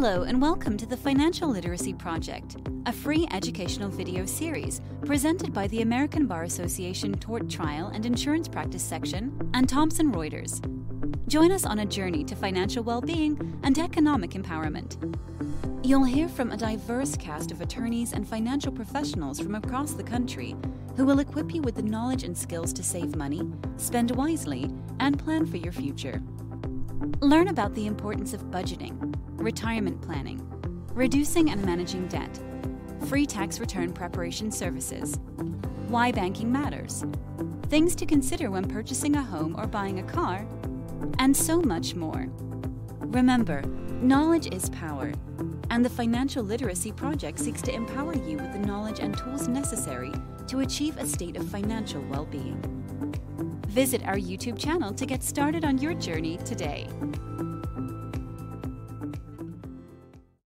Hello and welcome to the Financial Literacy Project, a free educational video series presented by the American Bar Association Tort Trial and Insurance Practice Section and Thomson Reuters. Join us on a journey to financial well-being and economic empowerment. You'll hear from a diverse cast of attorneys and financial professionals from across the country who will equip you with the knowledge and skills to save money, spend wisely, and plan for your future. Learn about the importance of budgeting, retirement planning, reducing and managing debt, free tax return preparation services, why banking matters, things to consider when purchasing a home or buying a car, and so much more. Remember, knowledge is power, and the Financial Literacy Project seeks to empower you with the knowledge and tools necessary to achieve a state of financial well being. Visit our YouTube channel to get started on your journey today.